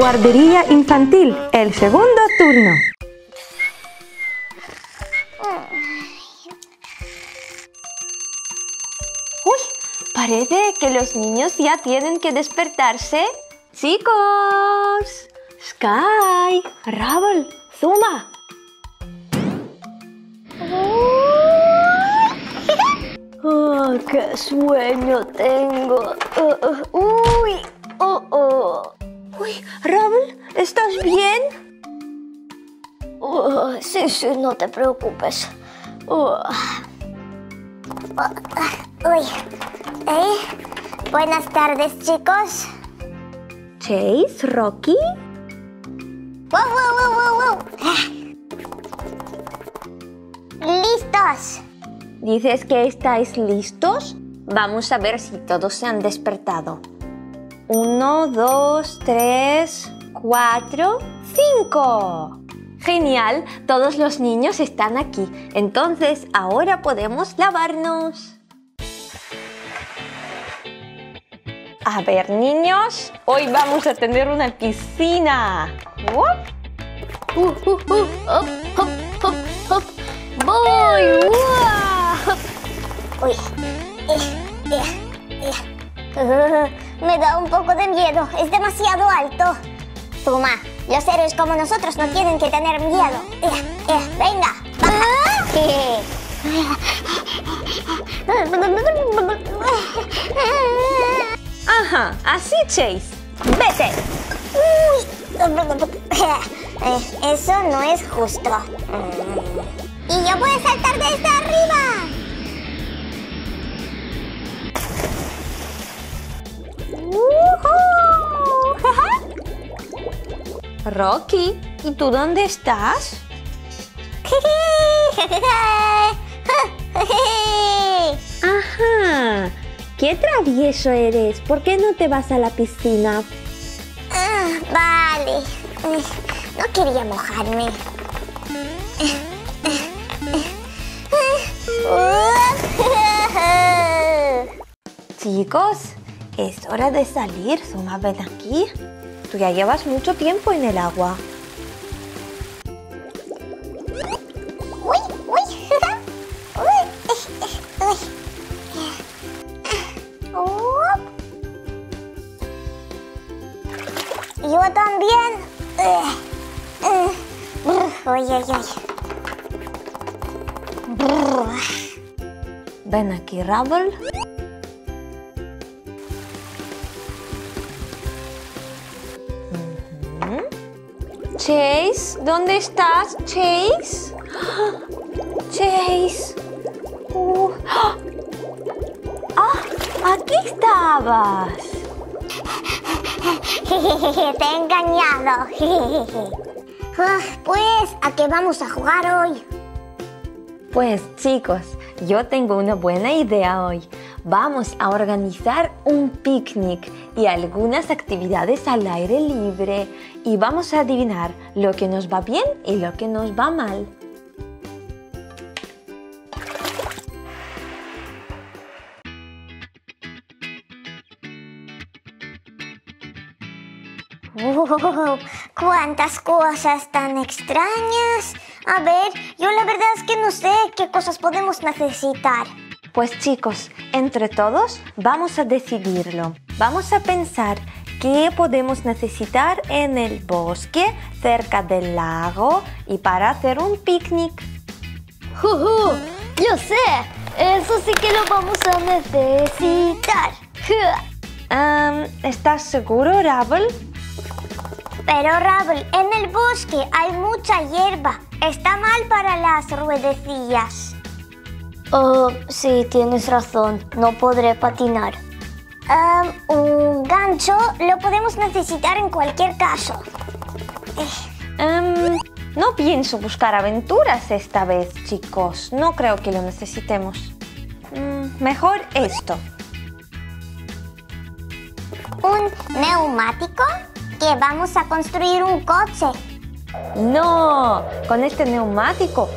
Guardería infantil, el segundo turno. Uy, parece que los niños ya tienen que despertarse. Chicos, Sky, Rubble, Zuma. Oh, qué sueño tengo. Uh, uh, uy, oh, oh. Uy, Rubble, ¿estás bien? Sí, sí, no te preocupes. Uy. ¿Eh? Buenas tardes, chicos. Chase, Rocky. ¡Wow, wow, wow, wow, wow! ¡Listos! ¿Dices que estáis listos? Vamos a ver si todos se han despertado. Uno, dos, tres, cuatro, cinco. Genial, todos los niños están aquí. Entonces, ahora podemos lavarnos. A ver, niños, hoy vamos a tener una piscina. Uh. ¡Voy! Uy. Me da un poco de miedo. Es demasiado alto. Toma, los héroes como nosotros no tienen que tener miedo. Eh, eh, venga, baja. Ajá, así Chase. Vete. Uy. Eh, eso no es justo. Y yo voy a saltar desde arriba. Rocky, ¿y tú dónde estás? Ajá. ¡Qué travieso eres! ¿Por qué no te vas a la piscina? Ah, vale. No quería mojarme. Chicos, es hora de salir. Zuma, ven aquí. Tú ya llevas mucho tiempo en el agua. Uy, uy. Yo también. Uy, uy, uy. Ven aquí, Rubble. ¿Dónde estás? Chase. Chase. Uh. ¡Ah! ¡Aquí estabas! Te he engañado. Ah, Pues, ¿a qué vamos a jugar hoy? Pues chicos, yo tengo una buena idea hoy. Vamos a organizar un picnic y algunas actividades al aire libre y vamos a adivinar lo que nos va bien y lo que nos va mal. ¡Wow! ¡Cuántas cosas tan extrañas! A ver, yo la verdad es que no sé qué cosas podemos necesitar. Pues chicos, entre todos vamos a decidirlo. Vamos a pensar qué podemos necesitar en el bosque, cerca del lago y para hacer un picnic. ¡Jujú! Yo sé, eso sí que lo vamos a necesitar. Am, ¿Estás seguro, Rubble? Pero Rabel, en el bosque hay mucha hierba. Está mal para las ruedecillas. Oh, sí, tienes razón, no podré patinar. Un gancho lo podemos necesitar en cualquier caso. Em, no pienso buscar aventuras esta vez, chicos. No creo que lo necesitemos. Mm, mejor esto. Un neumático que vamos a construir un coche. No, con este neumático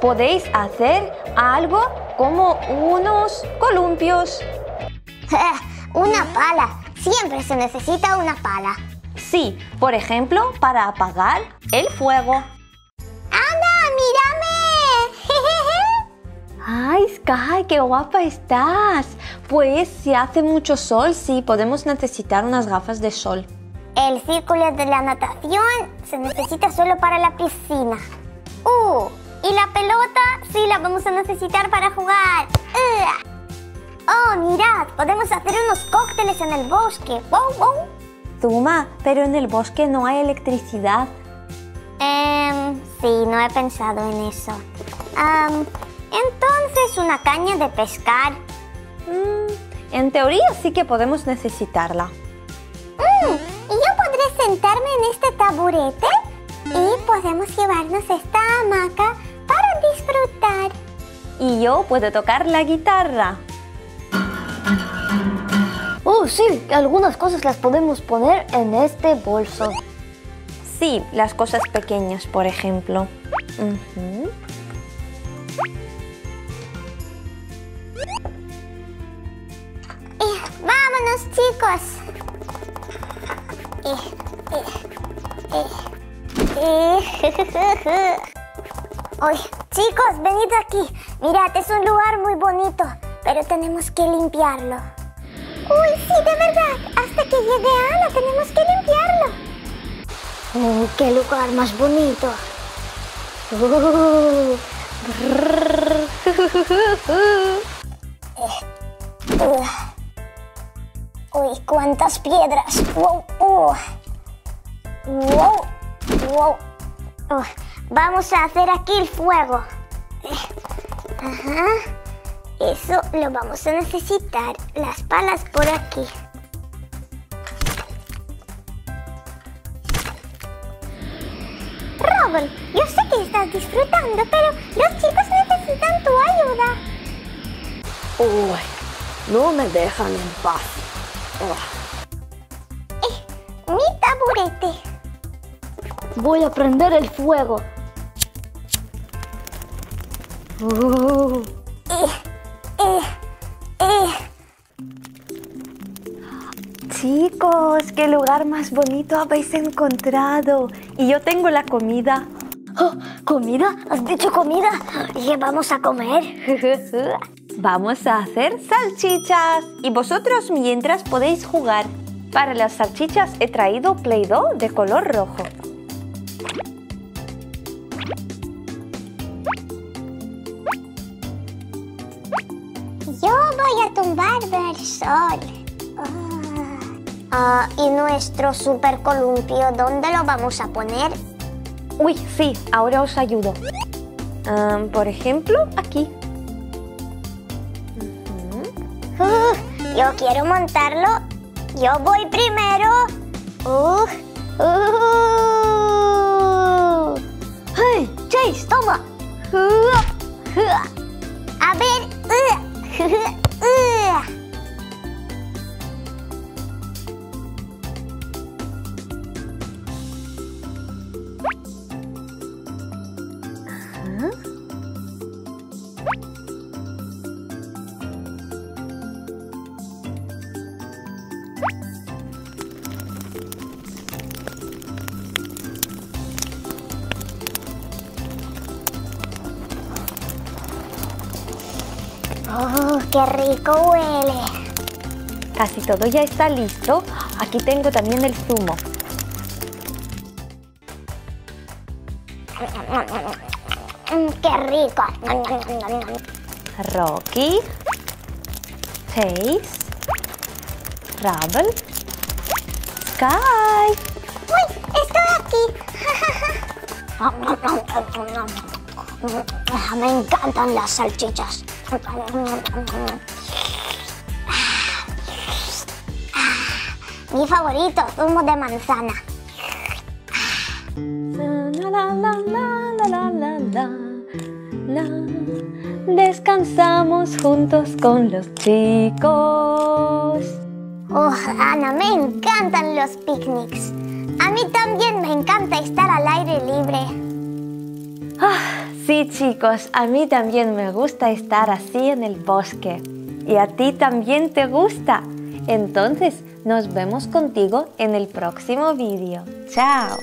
podéis hacer algo como unos columpios. una pala. Siempre se necesita una pala. Sí, por ejemplo, para apagar el fuego. ¡Anda, mírame! ¡Ay, Sky, qué guapa estás! Pues si hace mucho sol, sí, podemos necesitar unas gafas de sol. El círculo de la natación se necesita solo para la piscina. ¡Uh! Y la pelota sí la vamos a necesitar para jugar. ¡Oh, mirad! Podemos hacer unos cócteles en el bosque. ¡Wow, wow! Tuma, pero en el bosque no hay electricidad. Em, sí, no he pensado en eso. Am, entonces, una caña de pescar. Mm, en teoría sí que podemos necesitarla. Mm, ¿Y yo podré sentarme en este taburete? Y podemos llevarnos esta hamaca disfrutar. Y yo puedo tocar la guitarra. Oh, sí, algunas cosas las podemos poner en este bolso. Sí, las cosas pequeñas, por ejemplo. Eh, vámonos, chicos. Eh, eh, Uy, chicos, venid aquí. Mirad, es un lugar muy bonito, pero tenemos que limpiarlo. Uy, sí, de verdad. Hasta que llegue Ana, tenemos que limpiarlo. Oh, qué lugar más bonito. Ugh. Uy, cuántas piedras. Wow, uh. wow, wow. Vamos a hacer aquí el fuego. Eh, Ajá. Eso lo vamos a necesitar. Las palas por aquí. Robert, yo sé que estás disfrutando, pero los chicos necesitan tu ayuda. Uy, no me dejan en paz. Oh, Mi taburete. voy a prender el fuego. Oh, Eh, eh, eh. Chicos, qué lugar más bonito habéis encontrado. Y yo tengo la comida. oh, ¿Comida? ¿Has dicho comida? ¿Y vamos a comer? Vamos a hacer salchichas. Y vosotros mientras podéis jugar. Para las salchichas he traído Play-Doh de color rojo. Voy a tumbar el sol. Ah. Ah, ¿Y nuestro super columpio dónde lo vamos a poner? Uy, sí, ahora os ayudo. Am, por ejemplo, aquí. Uh, yo quiero montarlo. Yo voy primero. Uh, uh. ¡Hey, Chase, toma! A ver. Oh, qué rico huele. Casi todo ya está listo. Aquí tengo también el zumo. Mm, qué rico. Rocky, Chase, Rubble, Sky. Uy, estoy aquí. Me encantan las salchichas. Mi favorito, zumo de manzana. Descansamos juntos con los chicos. Oh, Ana, me encantan los picnics. A mí también me encanta estar al aire libre. Ah, sí, chicos, a mí también me gusta estar así en el bosque. ¿Y a ti también te gusta? Entonces, nos vemos contigo en el próximo vídeo. ¡Chao!